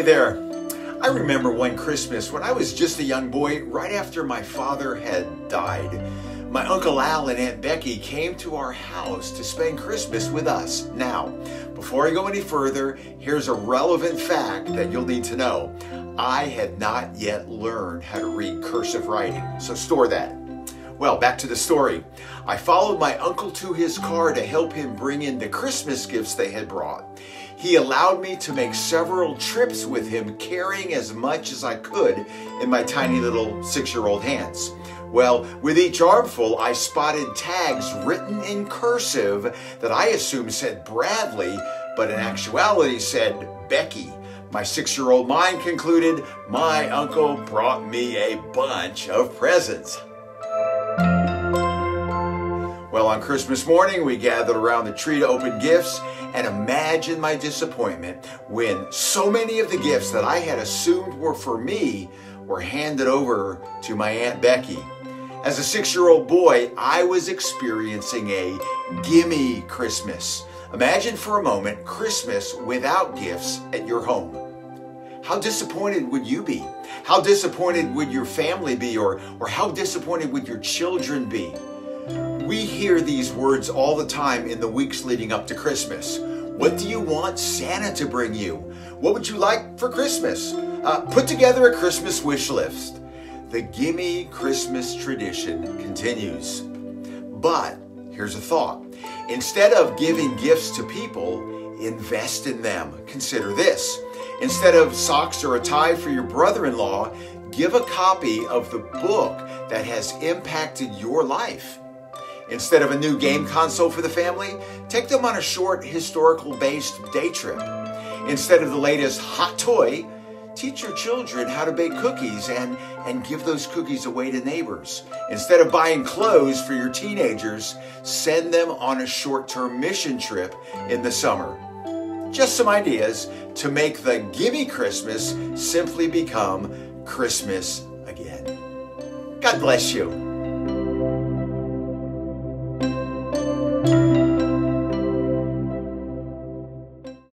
Hey there. I remember one Christmas when I was just a young boy, right after my father had died. My Uncle Al and Aunt Becky came to our house to spend Christmas with us. Now, before I go any further, here's a relevant fact that you'll need to know. I had not yet learned how to read cursive writing, so store that. Well, back to the story. I followed my uncle to his car to help him bring in the Christmas gifts they had brought. He allowed me to make several trips with him, carrying as much as I could in my tiny little six year old hands. Well, with each armful, I spotted tags written in cursive that I assumed said Bradley, but in actuality said Becky. My six year old mind concluded my uncle brought me a bunch of presents. Well, on Christmas morning, we gathered around the tree to open gifts and imagine my disappointment when so many of the gifts that I had assumed were for me were handed over to my Aunt Becky. As a six year old boy, I was experiencing a gimme Christmas. Imagine for a moment Christmas without gifts at your home. How disappointed would you be? How disappointed would your family be? Or, or how disappointed would your children be? We hear these words all the time in the weeks leading up to Christmas. What do you want Santa to bring you? What would you like for Christmas? Uh, put together a Christmas wish list. The gimme Christmas tradition continues. But here's a thought instead of giving gifts to people, invest in them. Consider this instead of socks or a tie for your brother in law, give a copy of the book that has impacted your life. Instead of a new game console for the family, take them on a short historical based day trip. Instead of the latest hot toy, teach your children how to bake cookies and, and give those cookies away to neighbors. Instead of buying clothes for your teenagers, send them on a short term mission trip in the summer. Just some ideas to make the Gimme Christmas simply become Christmas again. God bless you.